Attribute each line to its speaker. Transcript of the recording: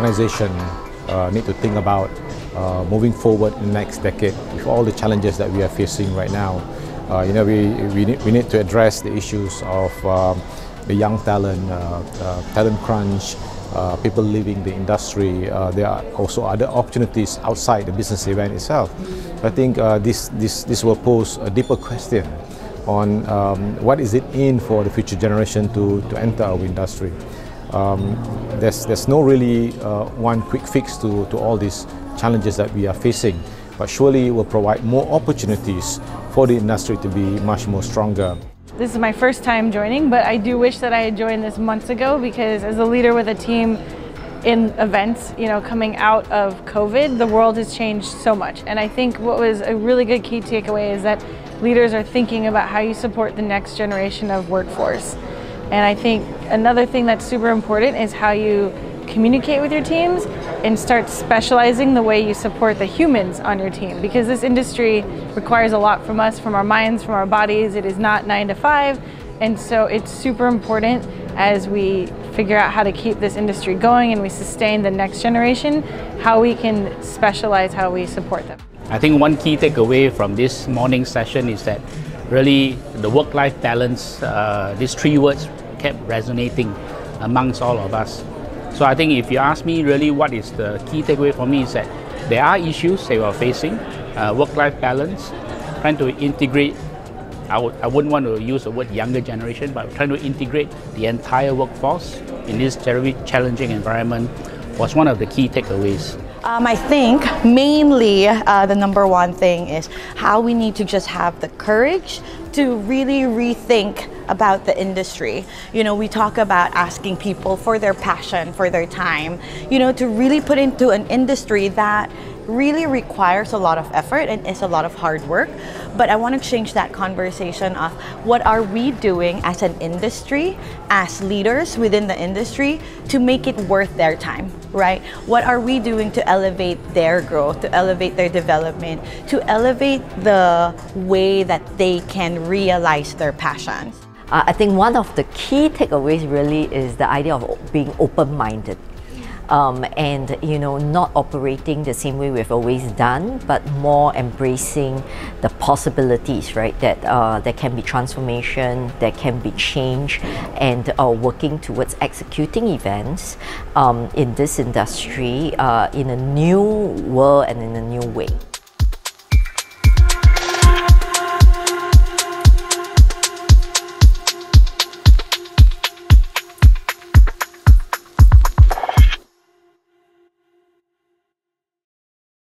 Speaker 1: organization uh, need to think about uh, moving forward in the next decade with all the challenges that we are facing right now. Uh, you know, we, we, need, we need to address the issues of um, the young talent, uh, uh, talent crunch, uh, people leaving the industry. there are also other opportunities outside the business event itself. I think this, this, this will pose a deeper question on um, what is it in for the future generation to, to enter our industry. Um, there's, there's no really uh, one quick fix to, to all these challenges that we are facing, but surely it will provide more opportunities for the industry to be much more stronger.
Speaker 2: This is my first time joining, but I do wish that I had joined this months ago because as a leader with a team in events, you know, coming out of COVID, the world has changed so much. And I think what was a really good key takeaway is that leaders are thinking about how you support the next generation of workforce. And I think another thing that's super important is how you communicate with your teams and start specializing the way you support the humans on your team because this industry requires a lot from us, from our minds, from our bodies. It is not nine to five. And so it's super important as we figure out how to keep this industry going and we sustain the next generation, how we can specialize how we support them.
Speaker 3: I think one key takeaway from this morning session is that really the work-life balance, uh, these three words kept resonating amongst all of us. So I think if you ask me really what is the key takeaway for me is that there are issues they are facing, uh, work-life balance, trying to integrate, I wouldn't want to use the word younger generation, but trying to integrate the entire workforce in this very challenging environment was one of the key takeaways.
Speaker 4: Um, I think mainly uh, the number one thing is how we need to just have the courage to really rethink about the industry. You know, we talk about asking people for their passion, for their time, you know, to really put into an industry that really requires a lot of effort and is a lot of hard work. But I want to change that conversation of what are we doing as an industry, as leaders within the industry to make it worth their time, right? What are we doing to elevate their growth, to elevate their development, to elevate the way that they can realize their passions?
Speaker 5: Uh, I think one of the key takeaways really is the idea of being open-minded um, and you know not operating the same way we've always done, but more embracing the possibilities, right? That uh, there can be transformation, there can be change, and uh, working towards executing events um, in this industry uh, in a new world and in a new way.